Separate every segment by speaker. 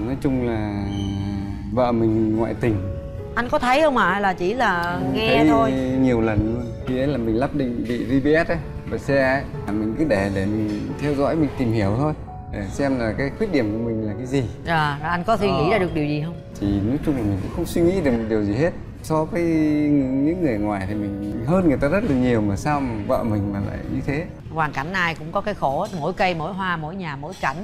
Speaker 1: nói chung là vợ mình ngoại tình.
Speaker 2: Anh có thấy không ạ? Hay là chỉ là nghe
Speaker 1: Thấy
Speaker 2: thôi?
Speaker 1: nhiều lần luôn. Khi ấy là mình lắp định vị GPS ấy và xe ấy. Mình cứ để để mình theo dõi mình tìm hiểu thôi. Để xem là cái khuyết điểm của mình là cái gì.
Speaker 2: À, anh có suy nghĩ
Speaker 1: Ờ.
Speaker 2: ra được điều gì không?
Speaker 1: Thì nói chung là mình cũng không suy nghĩ được một điều gì hết. So với những người ngoài thì mình hơn người ta rất là nhiều mà sao mà vợ mình mà lại như thế?
Speaker 2: Hoàn cảnh ai cũng có cái khổ mỗi cây mỗi hoa mỗi nhà mỗi cảnh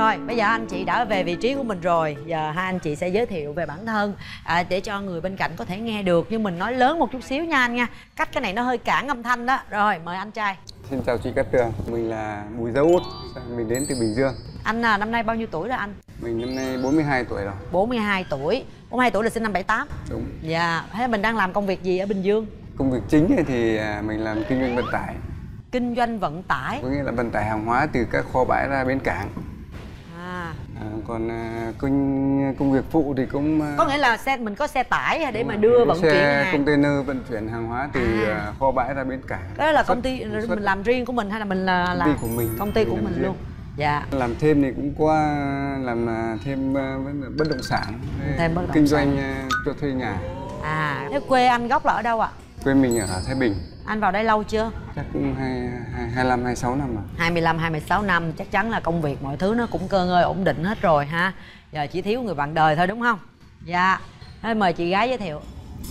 Speaker 2: Rồi, bây giờ anh chị đã về vị trí của mình rồi. Giờ hai anh chị sẽ giới thiệu về bản thân à, Để cho người bên cạnh có thể nghe được. Nhưng mình nói lớn một chút xíu nha anh nha. Cách cái này nó hơi cản âm thanh đó. Rồi, mời anh trai.
Speaker 1: Xin chào chị Cát Tường. Mình là Bùi Dấu Út. Mình đến từ Bình Dương.
Speaker 2: Anh à, năm nay bao nhiêu tuổi rồi anh?
Speaker 1: mình năm nay 42 tuổi rồi.
Speaker 2: 42 tuổi. 42 tuổi là sinh năm 78
Speaker 1: đúng.
Speaker 2: Dạ, thế mình đang làm công việc gì ở Bình Dương?
Speaker 1: công việc chính thì à, mình làm kinh doanh vận tải.
Speaker 2: Kinh doanh vận tải.
Speaker 1: Có nghĩa là vận tải hàng hóa từ các kho bãi ra bến cảng
Speaker 2: à,
Speaker 1: còn à, công công việc phụ thì cũng à,
Speaker 2: Có nghĩa là xe mình có xe tải để mà đưa vận chuyển hàng
Speaker 1: container vận chuyển hàng hóa từ
Speaker 2: À.
Speaker 1: à, kho bãi ra bến cảng
Speaker 2: Đó là
Speaker 1: Xuất-
Speaker 2: công ty
Speaker 1: xuất
Speaker 2: mình làm riêng của mình hay là mình là
Speaker 1: Công ty của mình.
Speaker 2: Công ty của
Speaker 1: Mình
Speaker 2: mình
Speaker 1: riêng.
Speaker 2: luôn Dạ
Speaker 1: làm thêm thì cũng có làm à, thêm à, bất động sản
Speaker 2: Thêm bất động
Speaker 1: kinh
Speaker 2: sản.
Speaker 1: doanh cho thuê nhà
Speaker 2: À, thế quê anh gốc là ở đâu ạ?
Speaker 1: quê mình ở Thái Bình
Speaker 2: Anh vào đây lâu chưa?
Speaker 1: chắc cũng hai hai hai năm hai sáu năm rồi
Speaker 2: 25, 26 năm chắc chắn là công việc mọi thứ nó cũng cơ ngơi ổn định hết rồi ha. Giờ chỉ thiếu người bạn đời thôi đúng không? Dạ. Thôi mời chị gái giới thiệu.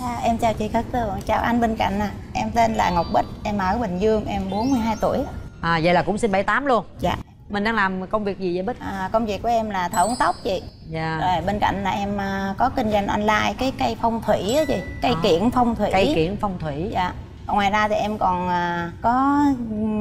Speaker 3: À, em chào chị Cát Tường, chào anh bên cạnh nè. Em tên là Ngọc Bích, em ở Bình Dương, em 42 tuổi.
Speaker 2: À, Vậy là cũng sinh 78 luôn?
Speaker 3: Dạ.
Speaker 2: Mình đang làm công việc gì vậy Bích?
Speaker 3: à, Công việc của em là thợ uống tóc chị.
Speaker 2: Dạ.
Speaker 3: Rồi bên cạnh là em à, có kinh doanh online cái cây phong thủy á chị Cây
Speaker 2: À.
Speaker 3: kiển phong thủy.
Speaker 2: Cây kiển phong thủy.
Speaker 3: Dạ Ngoài ra thì em còn à, có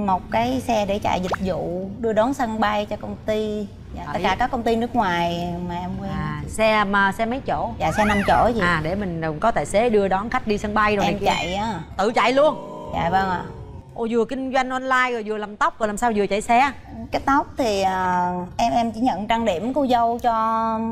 Speaker 3: một cái xe để chạy dịch vụ đưa đón sân bay cho công ty. Dạ,
Speaker 2: À,
Speaker 3: tất cả các công ty nước ngoài mà em quen.
Speaker 2: À, Xe mà xe mấy chỗ?
Speaker 3: dạ xe 5 chỗ gì
Speaker 2: À để mình có tài xế đưa đón khách đi sân bay rồi
Speaker 3: em
Speaker 2: kia.
Speaker 3: chạy á.
Speaker 2: Tự chạy luôn?
Speaker 3: Dạ vâng ạ.
Speaker 2: Ồ vừa kinh doanh online rồi vừa làm tóc rồi làm sao vừa chạy xe?
Speaker 3: Cái tóc thì à, em em chỉ nhận trang điểm cô dâu cho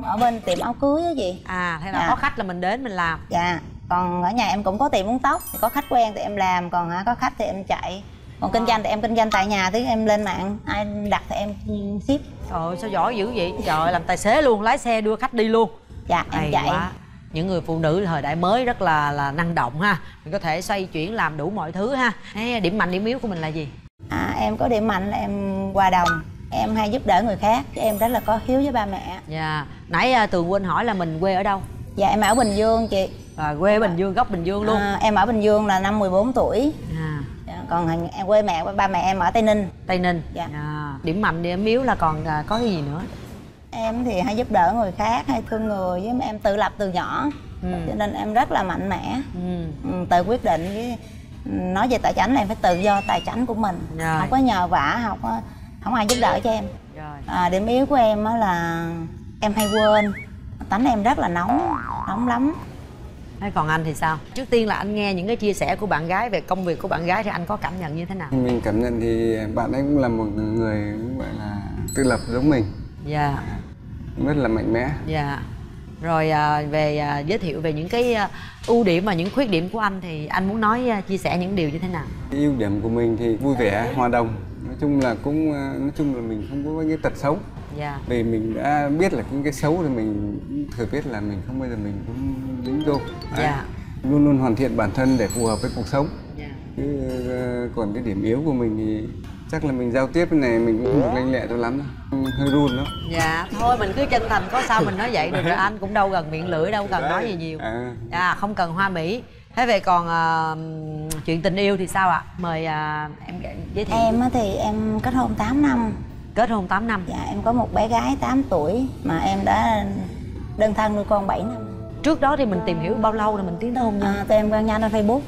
Speaker 3: ở bên tiệm áo cưới á chị.
Speaker 2: À thế là
Speaker 3: Dạ.
Speaker 2: có khách là mình đến mình làm.
Speaker 3: Dạ còn ở nhà em cũng có tiệm uống tóc thì có khách quen thì em làm còn hả có khách thì em chạy. Còn kinh doanh thì em kinh doanh tại nhà thì em lên mạng ai đặt thì em ship.
Speaker 2: Trời sao giỏi dữ vậy? Trời ơi, làm tài xế luôn lái xe đưa khách đi luôn.
Speaker 3: Dạ em
Speaker 2: Hay
Speaker 3: chạy.
Speaker 2: quá. Những người phụ nữ thời đại mới rất là là năng động ha. Mình có thể xoay chuyển làm đủ mọi thứ ha. Điểm mạnh điểm yếu của mình là gì?
Speaker 3: À, em có điểm mạnh là em hòa đồng. Em hay giúp đỡ người khác em rất là có hiếu với ba mẹ.
Speaker 2: Dạ. Nãy à, tường quên hỏi là mình quê ở đâu?
Speaker 3: Dạ em ở bình dương chị
Speaker 2: à, quê bình dương gốc bình dương luôn.
Speaker 3: À, em ở bình dương là năm 14 tuổi.
Speaker 2: À,
Speaker 3: dạ, còn em quê mẹ ba mẹ em ở tây ninh.
Speaker 2: Tây ninh.
Speaker 3: Dạ.
Speaker 2: à, điểm mạnh điểm yếu là còn à, có cái gì nữa?
Speaker 3: Em thì hay giúp đỡ người khác hay thương người với em tự lập từ nhỏ.
Speaker 2: Ừ.
Speaker 3: cho nên em rất là mạnh mẽ.
Speaker 2: Ừ.
Speaker 3: ừ, tự quyết định với nói về tài chính là em phải tự do tài chính của mình.
Speaker 2: Rồi.
Speaker 3: không có nhờ vả không có không ai giúp đỡ cho em.
Speaker 2: Rồi.
Speaker 3: À, điểm yếu của em là em hay quên. Tánh em rất là nóng nóng lắm
Speaker 2: Thế còn anh thì sao? Trước tiên là anh nghe những cái chia sẻ của bạn gái về công việc của bạn gái thì anh có cảm nhận như thế nào?
Speaker 1: mình cảm nhận thì bạn ấy cũng là một người gọi là tự lập giống mình
Speaker 2: Dạ,
Speaker 1: rất là mạnh mẽ
Speaker 2: dạ. Rồi à, về à, giới thiệu về những cái à, ưu điểm và những khuyết điểm của anh thì anh muốn nói à, chia sẻ những điều như thế nào?
Speaker 1: cái ưu điểm của mình thì vui vẻ hòa đồng nói chung là cũng nói chung là mình không có cái tật xấu
Speaker 2: Dạ.
Speaker 1: vì mình đã biết là những cái xấu thì mình thừa biết là mình không bao giờ mình cũng dính vô Đấy.
Speaker 2: Dạ.
Speaker 1: luôn luôn hoàn thiện bản thân để phù hợp với cuộc sống
Speaker 2: Dạ.
Speaker 1: chứ ờ, còn cái điểm yếu của mình thì chắc là mình giao tiếp cái này mình cũng không được lanh lẹ cho lắm đâu hơi run đó
Speaker 2: Dạ, thôi mình cứ chân thành có sao mình nói vậy được rồi anh cũng đâu cần miệng lưỡi đâu cần nói gì nhiều.
Speaker 1: à,
Speaker 2: Dạ, không cần hoa mỹ. Thế về còn à, chuyện tình yêu thì sao ạ? Mời à, em giới thiệu.
Speaker 3: em á thì em kết hôn 8 năm
Speaker 2: kết hôn 8 năm.
Speaker 3: dạ em có một bé gái 8 tuổi mà em đã đơn thân nuôi con 7 năm
Speaker 2: Trước đó thì mình tìm hiểu bao lâu rồi mình tiến tới hôn nhân?
Speaker 3: à, tụi em quen nhau trên facebook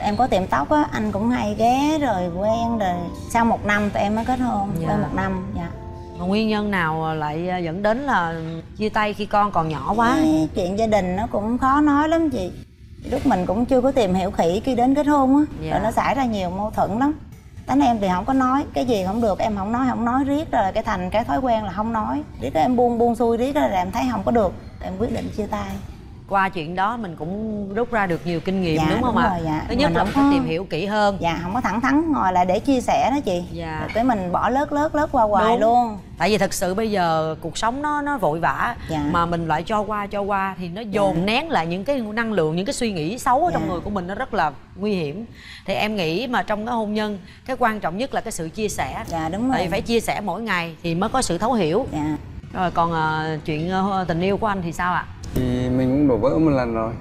Speaker 3: em có tiệm tóc á anh cũng hay ghé rồi quen rồi sau một năm tụi em mới kết hôn
Speaker 2: Dạ.
Speaker 3: quen một năm dạ
Speaker 2: Mà nguyên nhân nào lại à, dẫn đến là chia tay khi con còn nhỏ quá?
Speaker 3: Cái chuyện gia đình nó cũng khó nói lắm chị lúc mình cũng chưa có tìm hiểu kỹ khi đến kết hôn á
Speaker 2: Dạ.
Speaker 3: rồi nó xảy ra nhiều mâu thuẫn lắm tính em thì không có nói cái gì không được, em không nói không nói riết rồi cái thành cái thói quen là không nói. Riết em buông buông xuôi riết rồi em thấy không có được, em quyết định chia tay
Speaker 2: qua chuyện đó mình cũng rút ra được nhiều kinh nghiệm
Speaker 3: Dạ,
Speaker 2: đúng không ạ
Speaker 3: rồi, dạ.
Speaker 2: thứ nhất
Speaker 3: Mình
Speaker 2: là phải
Speaker 3: có-
Speaker 2: tìm hiểu kỹ hơn
Speaker 3: dạ không có thẳng thắn ngồi là để chia sẻ đó chị
Speaker 2: Dạ.
Speaker 3: Cái mình bỏ lớt lớt lớt qua hoài
Speaker 2: Đúng.
Speaker 3: luôn
Speaker 2: tại vì thật sự bây giờ cuộc sống nó nó vội vã
Speaker 3: Dạ.
Speaker 2: mà mình lại cho qua cho qua thì nó dồn nén lại những cái năng lượng những cái suy nghĩ xấu ở trong
Speaker 3: Dạ.
Speaker 2: người của mình nó rất là nguy hiểm thì em nghĩ mà trong cái hôn nhân cái quan trọng nhất là cái sự chia sẻ
Speaker 3: dạ đúng
Speaker 2: tại
Speaker 3: rồi
Speaker 2: vì phải chia sẻ mỗi ngày thì mới có sự thấu hiểu
Speaker 3: dạ
Speaker 2: rồi còn ờ, chuyện ờ, tình yêu của anh thì sao ạ?
Speaker 1: Thì mình cũng đổ vỡ một lần rồi.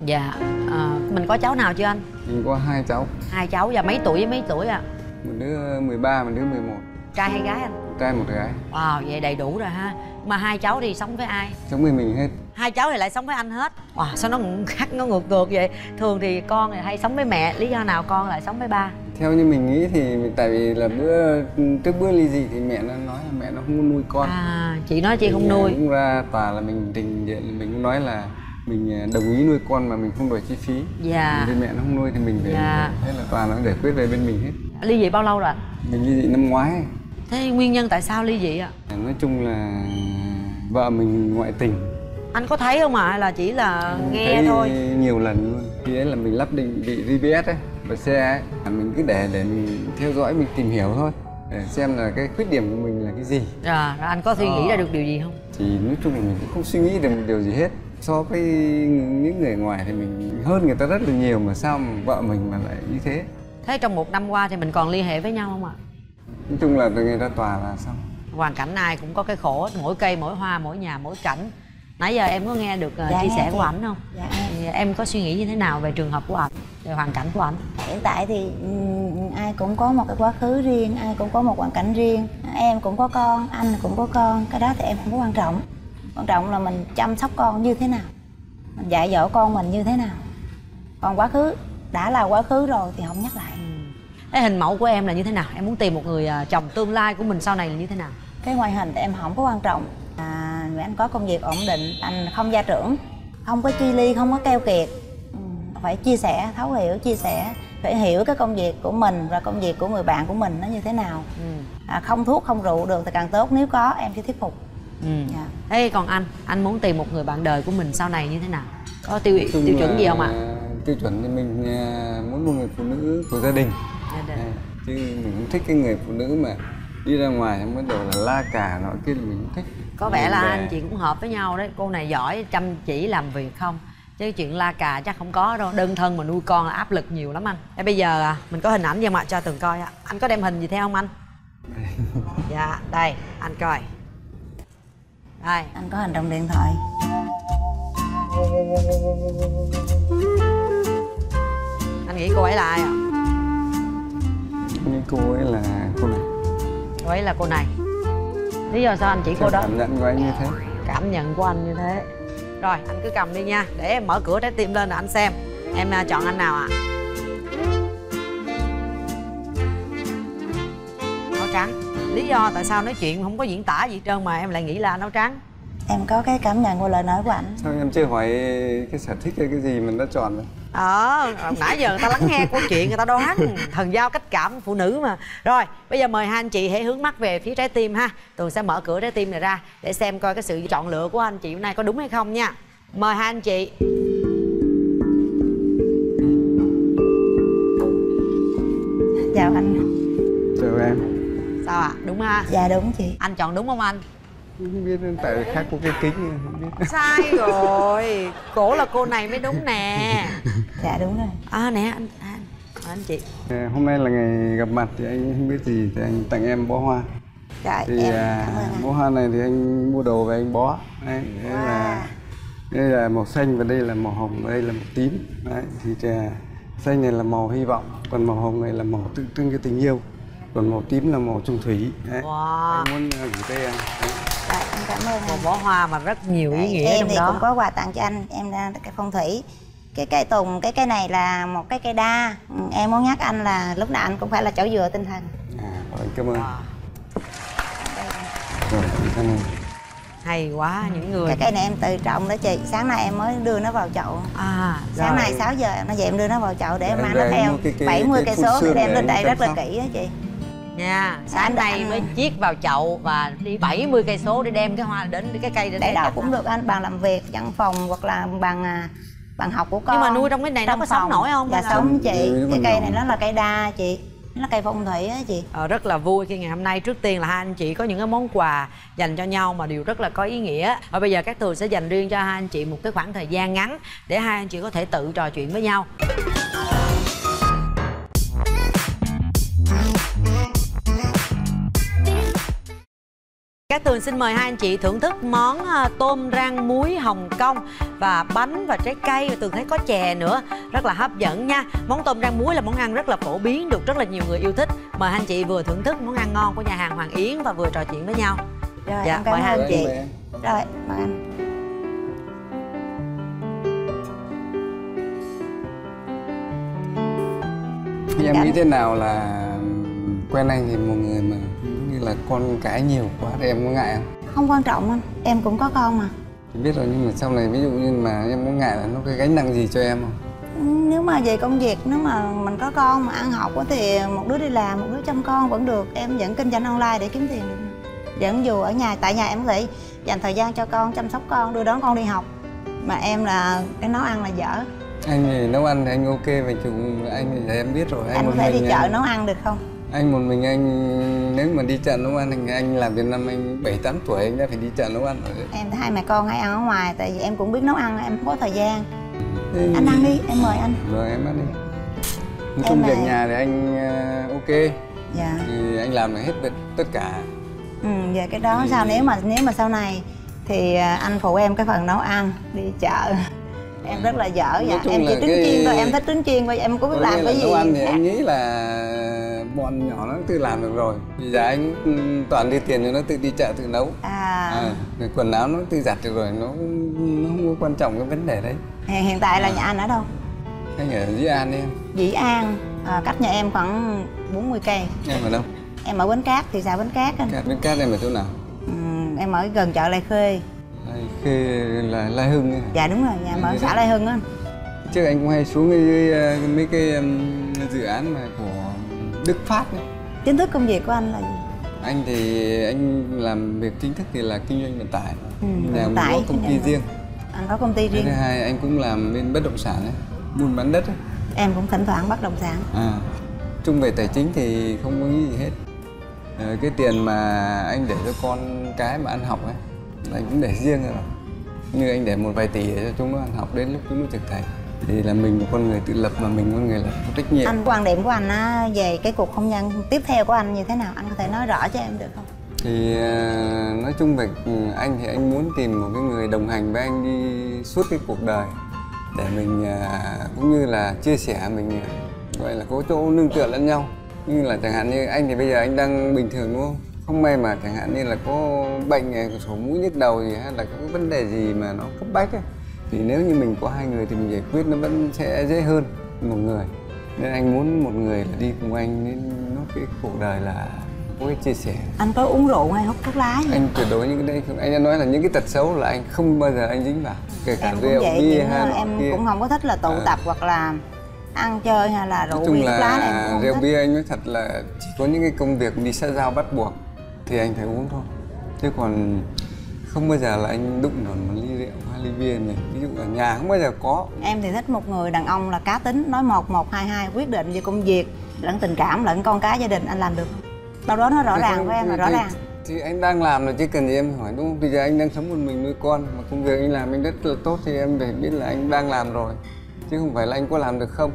Speaker 2: Dạ ờ, mình có cháu nào chưa anh?
Speaker 1: Mình có hai cháu.
Speaker 2: Hai cháu và mấy tuổi với mấy tuổi ạ?
Speaker 1: Một đứa 13 một đứa 11
Speaker 2: trai hay gái anh?
Speaker 1: Một trai một gái.
Speaker 2: Wow vậy đầy đủ rồi ha. Mà hai cháu thì sống với ai?
Speaker 1: Sống với mình hết.
Speaker 2: Hai cháu thì lại sống với anh hết. Wow sao nó khác nó ngược ngược vậy? Thường thì con thì hay sống với mẹ lý do nào con lại sống với ba
Speaker 1: theo như mình nghĩ thì tại vì là bữa trước bữa ly dị thì mẹ nó nói là mẹ nó không có nuôi con.
Speaker 2: À chị nói chị không
Speaker 1: Thì, à,
Speaker 2: nuôi.
Speaker 1: cũng ra tòa là mình trình diện mình cũng nói là mình à, đồng ý nuôi con mà mình không đòi chi phí.
Speaker 2: Dạ.
Speaker 1: Vì mẹ nó không nuôi thì mình phải
Speaker 2: Dạ.
Speaker 1: thế là tòa nó giải quyết về bên mình hết.
Speaker 2: Ly dị bao lâu rồi
Speaker 1: mình ly dị năm ngoái.
Speaker 2: Thế nguyên nhân tại sao ly dị ạ?
Speaker 1: Nói chung là vợ mình ngoại tình.
Speaker 2: Anh có thấy không ạ? Hay là chỉ là nghe
Speaker 1: Thấy
Speaker 2: thôi?
Speaker 1: nhiều lần luôn. Khi ấy là mình lắp định vị GPS ấy và xe ấy mình cứ để để mình theo dõi mình tìm hiểu thôi. Để xem là cái khuyết điểm của mình là cái gì.
Speaker 2: À, anh có suy nghĩ
Speaker 1: Ờ.
Speaker 2: ra được điều gì không?
Speaker 1: Thì nói chung là mình cũng không suy nghĩ được một điều gì hết. So với những người ngoài thì mình hơn người ta rất là nhiều mà sao mà vợ mình mà lại như thế?
Speaker 2: Thế trong một năm qua thì mình còn liên hệ với nhau không ạ?
Speaker 1: Nói chung là từ ngày ra tòa là xong.
Speaker 2: Hoàn cảnh ai cũng có cái khổ mỗi cây mỗi hoa mỗi nhà mỗi cảnh nãy giờ em có nghe được ờ,
Speaker 3: Dạ,
Speaker 2: chia sẻ của ảnh không?
Speaker 3: Dạ em.
Speaker 2: Thì em có suy nghĩ như thế nào về trường hợp của ảnh về hoàn cảnh của ảnh?
Speaker 3: Hiện tại thì ai cũng có một cái quá khứ riêng ai cũng có một hoàn cảnh riêng. Em cũng có con anh cũng có con cái đó thì em không có quan trọng. Quan trọng là mình chăm sóc con như thế nào mình dạy dỗ con mình như thế nào. Còn quá khứ đã là quá khứ rồi thì không nhắc lại.
Speaker 2: Cái hình mẫu của em là như thế nào? Em muốn tìm một người ờ, chồng tương lai của mình sau này là như thế nào?
Speaker 3: Cái ngoại hình thì em không có quan trọng. À, anh có công việc ổn định anh không gia trưởng không có chi ly không có keo kiệt Ừ, phải chia sẻ thấu hiểu chia sẻ phải hiểu cái công việc của mình và công việc của người bạn của mình nó như thế nào
Speaker 2: ừ.
Speaker 3: à, không thuốc không rượu được thì càng tốt nếu có em sẽ thuyết phục
Speaker 2: Ừ.
Speaker 3: Dạ.
Speaker 2: thế còn anh anh muốn tìm một người bạn đời của mình sau này như thế nào có tiêu
Speaker 1: Nói chung
Speaker 2: tiêu chuẩn gì không ạ
Speaker 1: tiêu chuẩn thì mình à, muốn một người phụ nữ của gia đình
Speaker 2: Dạ, dạ.
Speaker 1: À, chứ mình không thích cái người phụ nữ mà đi ra ngoài bắt đầu là la cả nọ kia là mình không thích
Speaker 2: có vẻ
Speaker 1: Mình
Speaker 2: là anh chị cũng hợp với nhau đấy. Cô này giỏi chăm chỉ làm việc không? Chứ chuyện la cà chắc không có đâu. Đơn thân mà nuôi con là áp lực nhiều lắm anh. Thế bây giờ à, mình có hình ảnh vô mặt cho từng coi ạ. Anh có đem hình gì theo không anh? Dạ đây anh coi. Đây.
Speaker 3: Anh có hình trong điện thoại.
Speaker 2: Anh nghĩ cô ấy là ai ạ?
Speaker 1: Như cô ấy là cô này.
Speaker 2: Cô ấy là cô này lý do sao anh chỉ cô đó?
Speaker 1: cảm nhận của anh như thế.
Speaker 2: Cảm nhận của anh như thế. Rồi anh cứ cầm đi nha để em mở cửa trái tim lên là anh xem. Em à, chọn anh nào ạ? Áo trắng. Lý do tại sao nói chuyện không có diễn tả gì hết trơn mà em lại nghĩ là anh áo trắng?
Speaker 3: Em có cái cảm nhận của lời nói của anh.
Speaker 1: Sao em chưa hỏi cái sở thích hay cái gì mình đã chọn rồi
Speaker 2: ờ nãy giờ người ta lắng nghe câu chuyện người ta đoán thần giao cách cảm phụ nữ mà. Rồi bây giờ mời hai anh chị hãy hướng mắt về phía trái tim ha. Tường sẽ mở cửa trái tim này ra để xem coi cái sự chọn lựa của anh chị hôm nay có đúng hay không nha. Mời hai anh chị.
Speaker 3: Chào anh.
Speaker 1: Chào em.
Speaker 2: Sao ạ? Đúng ha?
Speaker 3: Dạ đúng chị.
Speaker 2: Anh chọn đúng không anh
Speaker 1: không biết tại khác có cái kính không biết.
Speaker 2: Sai rồi. Cổ là cô này mới đúng nè.
Speaker 3: Dạ đúng rồi.
Speaker 2: À nè anh à, mời anh chị.
Speaker 1: À, hôm nay là ngày gặp mặt thì anh không biết gì thì anh tặng em bó hoa.
Speaker 3: Dạ
Speaker 1: thì
Speaker 3: em
Speaker 1: à,
Speaker 3: cảm ơn anh.
Speaker 1: bó hoa này thì anh mua đồ về anh bó. Đấy, đây là đây là màu xanh và đây là màu hồng và đây là màu tím. Đấy, thì à, xanh này là màu hy vọng còn màu hồng này là màu tượng trưng cho tình yêu. Còn màu tím là màu trung thủy. Đấy.
Speaker 2: wow.
Speaker 1: Anh muốn à, gửi tới em đấy.
Speaker 3: Dạ em cảm ơn
Speaker 2: một bó hoa mà rất nhiều ý
Speaker 3: Đấy,
Speaker 2: nghĩa
Speaker 3: em
Speaker 2: trong
Speaker 3: thì
Speaker 2: đó.
Speaker 3: cũng có quà tặng cho anh em ra cái phong thủy. Cái cây tùng cái cây này là một cái cây đa. Em muốn nhắc anh là lúc nào anh cũng phải là chỗ dựa tinh thần.
Speaker 1: À, rồi, cảm ơn.
Speaker 2: Wow,
Speaker 1: rồi cảm ơn.
Speaker 2: Hay quá những người
Speaker 3: cái cây này em tự trọng đó chị. Sáng nay em mới đưa nó vào chậu.
Speaker 2: À
Speaker 3: sáng
Speaker 2: rồi.
Speaker 3: nay 6 giờ nó dậy em đưa nó vào chậu để em
Speaker 1: Dạ,
Speaker 3: mang
Speaker 1: về
Speaker 3: nó theo
Speaker 1: mua cái- cái-
Speaker 3: 70
Speaker 1: cái
Speaker 3: cây số
Speaker 1: để
Speaker 3: lên đây
Speaker 1: em
Speaker 3: rất là kỹ á chị
Speaker 2: nha. Sáng nay
Speaker 3: anh-
Speaker 2: mới chiết vào chậu và đi 70 cây số để đem cái hoa đến cái cây đến
Speaker 3: để
Speaker 2: đây
Speaker 3: đâu cũng được anh bàn làm việc văn phòng hoặc là bàn à, bàn học của con
Speaker 2: nhưng mà nuôi trong cái này nó
Speaker 3: Trong
Speaker 2: có sống
Speaker 3: phòng.
Speaker 2: nổi không?
Speaker 3: Dạ sống chị.
Speaker 1: Nó
Speaker 3: cái cây này nó là cây đa chị. Nó là cây phong thủy á chị.
Speaker 2: Ờ, rất là vui khi ngày hôm nay trước tiên là hai anh chị có những cái món quà dành cho nhau mà đều rất là có ý nghĩa. Và bây giờ các tường sẽ dành riêng cho hai anh chị một cái khoảng thời gian ngắn để hai anh chị có thể tự trò chuyện với nhau Các Tường xin mời hai anh chị thưởng thức món à, tôm rang muối Hồng Kông và bánh và trái cây. Và Tường thấy có chè nữa rất là hấp dẫn nha. Món tôm rang muối là món ăn rất là phổ biến được rất là nhiều người yêu thích. Mời hai anh chị vừa thưởng thức món ăn ngon của nhà hàng Hoàng Yến và vừa trò chuyện với nhau.
Speaker 3: Rồi
Speaker 2: Dạ, mời hai anh
Speaker 3: chị. Rồi mời anh.
Speaker 1: Em
Speaker 3: Dạ.
Speaker 1: nghĩ thế nào là quen anh thì một người mà là con cái nhiều quá thì em có ngại không?
Speaker 3: không quan trọng anh em cũng có con mà
Speaker 1: Thì biết rồi nhưng mà sau này ví dụ như mà em có ngại là nó cái gánh nặng gì cho em không?
Speaker 3: Nếu mà về công việc nếu mà mình có con mà ăn học thì một đứa đi làm một đứa chăm con vẫn được em vẫn kinh doanh online để kiếm tiền được vẫn dù ở nhà tại nhà em có thể dành thời gian cho con chăm sóc con đưa đón con đi học mà em là cái nấu ăn là dở
Speaker 1: Anh thì nấu ăn thì anh ok về chủ anh thì em biết rồi.
Speaker 3: anh
Speaker 1: một
Speaker 3: có thể đi chợ
Speaker 1: anh-
Speaker 3: nấu ăn được không
Speaker 1: Anh một mình anh nếu mà đi chợ nấu ăn thì anh làm Việt Nam anh 7 8 tuổi anh đã phải đi chợ nấu ăn rồi.
Speaker 3: em hai mẹ con hay ăn ở ngoài tại vì em cũng biết nấu ăn em không có thời gian.
Speaker 1: Thế-
Speaker 3: anh ăn đi em mời anh.
Speaker 1: Rồi em ăn đi. Nói
Speaker 3: Em
Speaker 1: chung việc nhà thì anh ờ, ok.
Speaker 3: Dạ.
Speaker 1: Thì anh làm hết tất cả.
Speaker 3: ừ, về cái đó
Speaker 1: Thì-
Speaker 3: sao? nếu mà nếu mà sau này thì à, anh phụ em cái phần nấu ăn đi chợ. Em rất là dở
Speaker 1: Nói
Speaker 3: dạ em chỉ trứng
Speaker 1: cái-
Speaker 3: chiên thôi em thích trứng chiên thôi em có biết làm cái gì.
Speaker 1: nấu ăn thì anh nghĩ là bọn nhỏ nó tự làm được rồi. Bây giờ anh ừ, toàn đưa tiền cho nó tự đi chợ tự nấu.
Speaker 3: à,
Speaker 1: À, rồi quần áo nó tự giặt được rồi nó nó không có quan trọng cái vấn đề đấy.
Speaker 3: hiện hiện tại là
Speaker 1: À.
Speaker 3: nhà anh ở đâu
Speaker 1: Anh ở Dĩ An đi em.
Speaker 3: Dĩ An à, cách nhà em khoảng 40 cây
Speaker 1: Em ở đâu?
Speaker 3: em ở Bến Cát thị xã Bến Cát anh
Speaker 1: Cát bên Cát em ở chỗ nào?
Speaker 3: ừ, em ở gần chợ Lai Khê
Speaker 1: Lai Khê là Lai Hưng ấy.
Speaker 3: dạ đúng rồi nhà em ở xã. Lai Hưng á
Speaker 1: Trước anh cũng hay xuống cái, cái mấy cái um, dự án mà của Đức Phát ấy.
Speaker 3: chính thức công việc của anh là gì
Speaker 1: Anh thì anh làm việc chính thức thì là kinh doanh vận tải.
Speaker 3: Ừ, vận tải,
Speaker 1: có công ty riêng.
Speaker 3: anh có công ty
Speaker 1: Cái
Speaker 3: riêng
Speaker 1: thứ hai anh cũng làm bên bất động sản ấy, buôn bán đất ấy.
Speaker 3: em cũng thỉnh thoảng bất động sản
Speaker 1: À, chung về tài chính thì không có nghĩ gì hết. Ờ, cái tiền mà anh để cho con cái mà ăn học ấy, là anh cũng để riêng rồi. Như anh để một vài tỷ để cho chúng nó ăn học đến lúc chúng nó trưởng thành thì là mình một con người tự lập mà mình con người là có trách nhiệm.
Speaker 3: anh quan điểm của anh á, về cái cuộc hôn nhân tiếp theo của anh như thế nào? Anh có thể nói rõ cho em được không?
Speaker 1: Thì ờ, nói chung về ừ, anh thì anh muốn tìm một cái người đồng hành với anh đi suốt cái cuộc đời để mình ờ, cũng như là chia sẻ mình ờ, gọi là có chỗ nương tựa lẫn nhau. Như là chẳng hạn như anh thì bây giờ anh đang bình thường đúng không? Không may mà chẳng hạn như là có bệnh sổ mũi nhức đầu gì hay là có vấn đề gì mà nó cấp bách ấy thì nếu như mình có hai người thì mình giải quyết nó vẫn sẽ dễ hơn một người. Nên anh muốn một người là đi cùng anh đến nó cái cuộc đời là có cái chia sẻ.
Speaker 3: Anh có uống rượu hay hút thuốc lá gì
Speaker 1: anh tuyệt đối những cái đấy không anh đã nói là những cái tật xấu là anh không bao giờ anh dính vào kể cả
Speaker 3: em cũng
Speaker 1: rượu
Speaker 3: vậy
Speaker 1: bia hay nọ
Speaker 3: em
Speaker 1: kia.
Speaker 3: cũng không có thích là tụ
Speaker 1: À.
Speaker 3: tập hoặc là ăn chơi hay là rượu bia thuốc lá này em cũng
Speaker 1: rượu
Speaker 3: thích.
Speaker 1: bia anh nói thật là chỉ có những cái công việc đi xã giao bắt buộc thì anh phải uống thôi. Chứ còn không bao giờ là anh đụng vào một ly rượu hay ly bia này. Ví dụ ở nhà không bao giờ có.
Speaker 3: Em thì thích một người đàn ông là cá tính nói một một hai hai quyết định về công việc lẫn tình cảm lẫn con cái gia đình anh làm được. Đâu đó nó rõ ràng
Speaker 1: không-
Speaker 3: với em là rõ ràng.
Speaker 1: thì anh đang làm rồi chứ cần gì em hỏi đúng không? Bây giờ anh đang sống một mình nuôi con mà công việc anh làm anh rất là tốt thì em phải biết là anh đang làm rồi. Chứ không phải là anh có làm được không?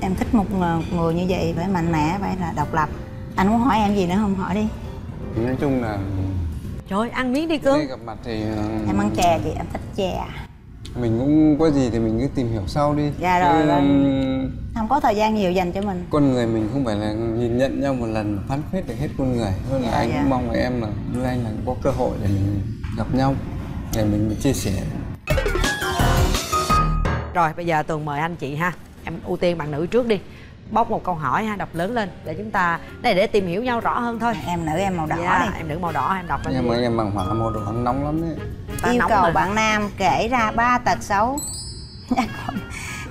Speaker 3: Em thích một người, như vậy phải mạnh mẽ phải là độc lập. Anh muốn hỏi em gì nữa không? Hỏi đi.
Speaker 1: Nói chung là
Speaker 2: trời ăn miếng đi cưng.
Speaker 1: Gặp mặt thì ờ,
Speaker 3: em ăn chè chị em thích chè.
Speaker 1: Mình cũng có gì thì mình cứ tìm hiểu sau đi.
Speaker 3: Dạ rồi,
Speaker 1: Chứ,
Speaker 3: vâng. không có thời gian nhiều dành cho mình.
Speaker 1: con người mình không phải là nhìn nhận nhau một lần mà phán quyết được hết con người. Hơn là
Speaker 3: Dạ,
Speaker 1: anh
Speaker 3: dạ.
Speaker 1: cũng mong là em là như anh là có cơ hội để mình gặp nhau để mình chia sẻ.
Speaker 2: Rồi bây giờ tường mời anh chị ha. Em ưu tiên bạn nữ trước đi bóc một câu hỏi ha đọc lớn lên để chúng ta này để tìm hiểu nhau rõ hơn thôi
Speaker 3: em nữ em màu đỏ
Speaker 2: Dạ,
Speaker 3: đi
Speaker 2: em nữ màu đỏ em đọc lên
Speaker 1: em
Speaker 2: đi.
Speaker 1: ơi em bằng hỏa màu đỏ nóng lắm đấy
Speaker 2: Ta
Speaker 3: yêu cầu
Speaker 2: mà.
Speaker 3: bạn nam kể ra ba tật xấu nhất của,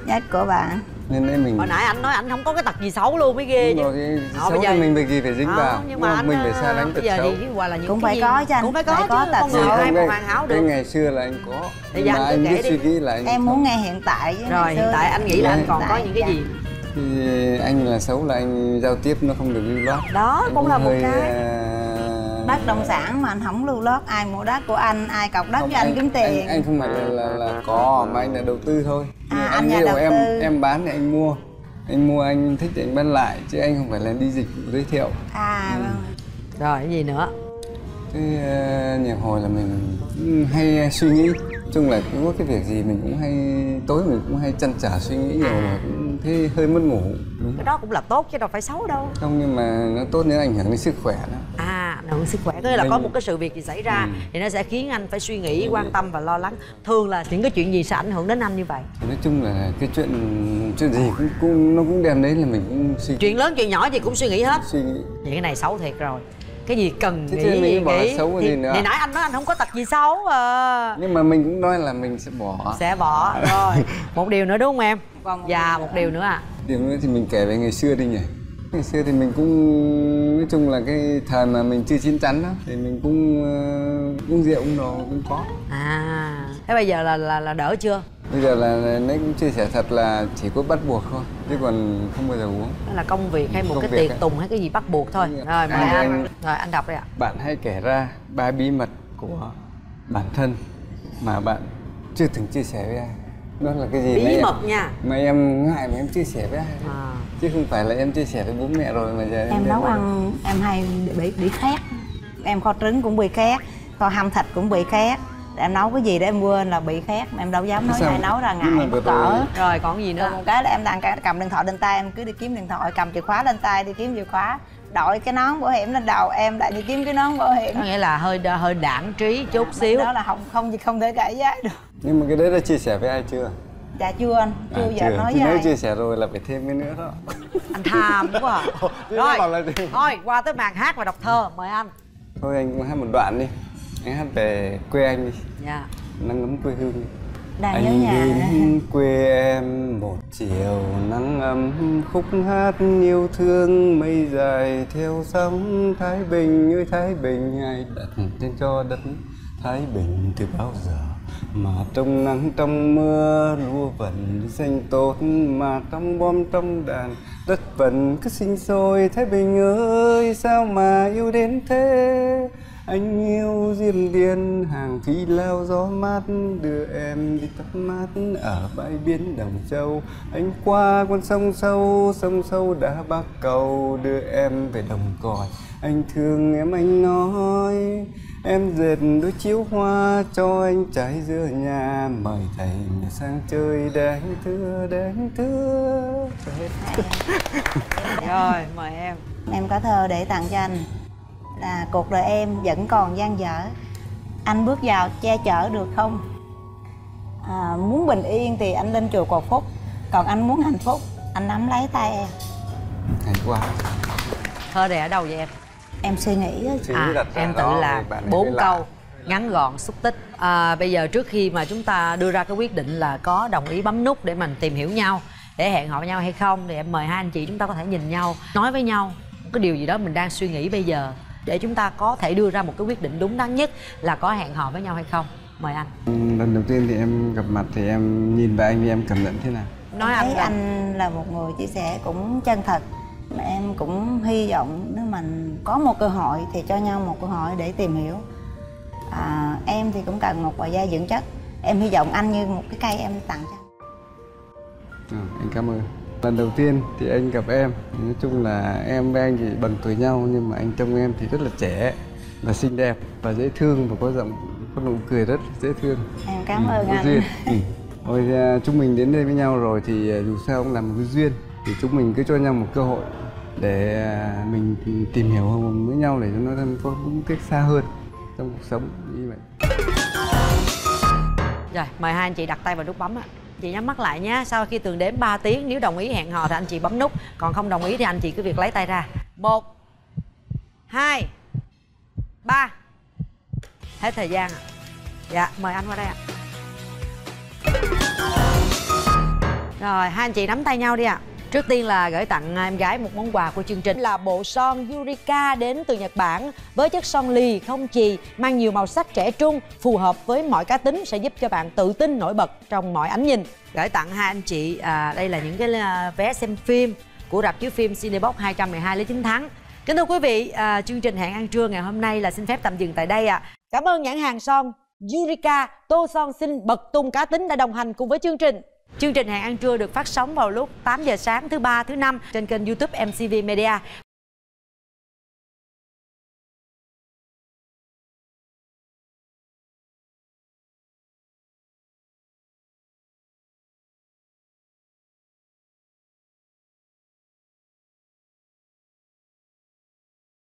Speaker 3: nhất của bạn
Speaker 1: nên đấy mình
Speaker 2: hồi nãy anh nói anh không có cái tật gì xấu luôn mới ghê chứ
Speaker 1: rồi, cái
Speaker 2: Ờ,
Speaker 1: xấu
Speaker 2: bây giờ-
Speaker 1: thì mình việc gì phải dính
Speaker 2: Ờ,
Speaker 1: vào
Speaker 2: nhưng mà anh
Speaker 1: mình phải
Speaker 2: ờ,
Speaker 1: xa lánh tật xấu
Speaker 2: thì là những
Speaker 3: Cũng
Speaker 2: cái
Speaker 3: phải
Speaker 2: gì-
Speaker 3: có chứ anh,
Speaker 2: cũng phải có
Speaker 3: phải có
Speaker 2: chứ
Speaker 3: tật
Speaker 2: con người
Speaker 3: xấu.
Speaker 2: ai
Speaker 1: Không,
Speaker 2: mà
Speaker 1: cái-
Speaker 2: hoàn hảo
Speaker 1: cái
Speaker 2: được
Speaker 1: ngày xưa là anh có
Speaker 2: Bây
Speaker 1: nhưng
Speaker 2: giờ
Speaker 1: mà
Speaker 2: anh đi.
Speaker 1: suy nghĩ là anh
Speaker 3: em
Speaker 1: không.
Speaker 3: muốn nghe hiện tại với
Speaker 2: rồi hiện tại anh nghĩ là anh còn có những cái gì
Speaker 1: thì anh là xấu là anh giao tiếp nó không được lưu loát.
Speaker 2: Đó
Speaker 1: Anh
Speaker 2: cũng là một
Speaker 1: hơi,
Speaker 2: cái
Speaker 1: à,
Speaker 3: bất động sản mà anh không lưu lót ai mua đất của anh ai cọc đất
Speaker 1: không,
Speaker 3: cho anh, kiếm tiền.
Speaker 1: anh, anh không phải là, là, là có mà anh là đầu tư thôi.
Speaker 3: À,
Speaker 1: Nhưng
Speaker 3: anh nhà đầu
Speaker 1: em
Speaker 3: tư.
Speaker 1: em bán thì anh mua. Anh mua anh thích thì anh bán lại chứ anh không phải là đi dịch vụ giới thiệu.
Speaker 3: À
Speaker 1: Ừ.
Speaker 3: vâng.
Speaker 2: Rồi cái gì nữa?
Speaker 1: Thế uh, nhiều hồi là mình hay suy nghĩ chung là cứ có cái việc gì mình cũng hay tối mình cũng hay chăn trở suy nghĩ nhiều mà cũng thấy hơi mất ngủ
Speaker 2: cái đó cũng là tốt chứ đâu phải xấu đâu.
Speaker 1: Không nhưng mà nó tốt nếu ảnh hưởng đến sức khỏe đó.
Speaker 2: À ảnh hưởng sức khỏe. Có nghĩa là có một cái sự việc gì xảy ra
Speaker 1: Ừ.
Speaker 2: thì nó sẽ khiến anh phải suy nghĩ quan tâm và lo lắng. Thường là những cái chuyện gì sẽ ảnh hưởng đến anh như vậy?
Speaker 1: Thì nói chung là cái chuyện chuyện gì cũng, cũng nó cũng đem đến là mình cũng suy
Speaker 2: chuyện lớn chuyện nhỏ gì cũng suy nghĩ hết.
Speaker 1: Suy nghĩ.
Speaker 2: Vậy cái này xấu thiệt rồi cái gì cần
Speaker 1: Thế
Speaker 2: nghĩ
Speaker 1: chứ
Speaker 2: nghĩ?
Speaker 1: xấu cái
Speaker 2: thì,
Speaker 1: gì nữa?
Speaker 2: thì nãy anh nói anh không có tật gì xấu à
Speaker 1: nhưng mà mình cũng nói là mình sẽ bỏ.
Speaker 2: Sẽ bỏ rồi. Một điều nữa đúng không em?
Speaker 3: Còn một
Speaker 2: và
Speaker 3: điều
Speaker 2: một
Speaker 3: nữa.
Speaker 2: điều nữa à
Speaker 1: điều nữa thì mình kể về ngày xưa đi nhỉ. Ngày xưa thì mình cũng nói chung là cái thời mà mình chưa chín chắn đó thì mình cũng uh, uống rượu uống đồ cũng có.
Speaker 2: À thế bây giờ là là, là đỡ chưa
Speaker 1: bây giờ là nãy cũng chia sẻ thật là chỉ có bắt buộc thôi chứ còn không bao giờ uống.
Speaker 2: Đó là công việc hay một
Speaker 1: Công
Speaker 2: cái tiệc tùng hay cái gì bắt buộc thôi. Rồi. Mời
Speaker 1: Anh-
Speaker 2: anh. rồi anh đọc đây ạ.
Speaker 1: Bạn hay kể ra ba bí mật của bản thân mà bạn chưa từng chia sẻ với ai. Đó là cái gì
Speaker 2: bí
Speaker 1: mà em-
Speaker 2: mật nha.
Speaker 1: mà em ngại mà em chia sẻ với ai?
Speaker 2: À.
Speaker 1: chứ không phải là em chia sẻ với bố mẹ rồi mà giờ
Speaker 3: em nấu
Speaker 1: đem-
Speaker 3: ăn em hay bị bị khét. Em kho trứng cũng bị khét kho hầm thịt cũng bị khét em nấu cái gì để em quên là bị khét mà em đâu dám nói ai nấu ra ngại cỡ.
Speaker 1: rồi-
Speaker 2: rồi còn gì nữa?
Speaker 3: Một cái là em đang cầm điện thoại lên tay em cứ đi kiếm điện thoại cầm chìa khóa lên tay đi kiếm chìa khóa đội cái nón bảo hiểm lên đầu em lại đi kiếm cái nón bảo hiểm.
Speaker 2: Có nghĩa là hơi hơi đảng trí chút xíu.
Speaker 3: đó là không không gì không thể cãi giá được.
Speaker 1: Nhưng mà cái đấy đã chia sẻ với ai chưa?
Speaker 3: Dạ chưa anh chưa
Speaker 1: À,
Speaker 3: giờ nói
Speaker 1: Thì
Speaker 3: với
Speaker 1: nếu
Speaker 3: ai.
Speaker 1: chia sẻ rồi là phải thêm cái nữa đó.
Speaker 2: Anh tham quá à.
Speaker 1: Chứ
Speaker 2: rồi thôi qua tới màn hát và đọc thơ mời anh.
Speaker 1: Thôi anh cũng hát một đoạn đi. Anh hát về quê anh đi
Speaker 2: dạ.
Speaker 1: Nắng ấm quê hương.
Speaker 3: Nhớ
Speaker 1: anh
Speaker 3: nhà
Speaker 1: đến quê em một chiều nắng ấm khúc hát yêu thương. Mây dài theo sóng thái bình ơi thái bình ai đặt tên cho đất thái bình từ bao giờ? Mà trong nắng trong mưa lúa vẫn xanh tốt. Mà trong bom trong đàn đất vẫn cứ sinh sôi. Thái bình ơi sao mà yêu đến thế anh yêu diêm điên hàng phi lao gió mát đưa em đi tắm mát ở bãi biển đồng châu. Anh qua con sông sâu sông sâu đã bắc cầu đưa em về đồng cỏ anh thương em anh nói em dệt đôi chiếu hoa cho anh trái giữa nhà. Mời thầy sang chơi đánh thưa đánh thưa.
Speaker 2: Rồi mời em.
Speaker 3: Em có thơ để tặng cho anh là cuộc đời em vẫn còn dang dở. Anh bước vào che chở được không? À, muốn bình yên thì anh lên chùa cầu phúc còn anh muốn hạnh phúc anh nắm lấy tay em.
Speaker 1: Hay quá.
Speaker 2: Thơ này ở đâu vậy em?
Speaker 3: Em suy nghĩ
Speaker 1: Suy
Speaker 2: à, em tự làm
Speaker 1: ấy
Speaker 2: bốn
Speaker 1: làm.
Speaker 2: câu ngắn gọn xúc tích. À, bây giờ trước khi mà chúng ta đưa ra cái quyết định là có đồng ý bấm nút để mình tìm hiểu nhau để hẹn hò với nhau hay không thì em mời hai anh chị chúng ta có thể nhìn nhau nói với nhau. Cái điều gì đó mình đang suy nghĩ bây giờ để chúng ta có thể đưa ra một cái quyết định đúng đắn nhất là có hẹn hò với nhau hay không. Mời anh.
Speaker 1: Lần đầu tiên thì em gặp mặt thì em nhìn vào anh thì em cảm nhận thế nào?
Speaker 2: Nói
Speaker 3: thấy
Speaker 2: anh là
Speaker 3: anh là một người chia sẻ cũng chân thật. Mà em cũng hy vọng nếu mình có một cơ hội thì cho nhau một cơ hội để tìm hiểu. À, em thì cũng cần một vài gia dưỡng chất. Em hy vọng anh như một cái cây em tặng cho. Anh.
Speaker 1: Ừ, anh cảm ơn lần đầu tiên thì anh gặp em. Nói chung là em với anh thì bằng tuổi nhau nhưng mà anh trông em thì rất là trẻ và xinh đẹp và dễ thương và có giọng có nụ cười rất dễ thương.
Speaker 3: Em cảm
Speaker 1: Ừ,
Speaker 3: ơn anh.
Speaker 1: duyên. Ừ. Thôi à, chúng mình đến đây với nhau rồi thì à, dù sao cũng là một cái duyên. Thì chúng mình cứ cho nhau một cơ hội để à, mình tìm hiểu hơn với nhau để cho nó có những cách xa hơn trong cuộc sống. Như vậy.
Speaker 2: Rồi mời hai anh chị đặt tay vào nút bấm ạ chị nhắm mắt lại nhé sau khi tường đếm 3 tiếng, nếu đồng ý hẹn hò thì anh chị bấm nút, còn không đồng ý thì anh chị cứ việc lấy tay ra. Một, hai, ba. Hết thời gian ạ. Dạ mời anh qua đây ạ. Rồi, hai anh chị nắm tay nhau đi ạ. Trước tiên là gửi tặng em gái một món quà của chương trình là bộ son Yurika đến từ Nhật Bản với chất son lì không chì mang nhiều màu sắc trẻ trung phù hợp với mọi cá tính sẽ giúp cho bạn tự tin nổi bật trong mọi ánh nhìn. Gửi tặng hai anh chị à, đây là những cái à, vé xem phim của rạp chiếu phim Cinebox 212 lấy 9 tháng kính thưa quý vị à, chương trình hẹn ăn trưa ngày hôm nay là xin phép tạm dừng tại đây ạ. À. cảm ơn nhãn hàng son Yurika tô son xinh bật tung cá tính đã đồng hành cùng với chương trình Chương trình Hẹn ăn trưa được phát sóng vào lúc 8 giờ sáng thứ ba, thứ năm trên kênh YouTube MCV Media.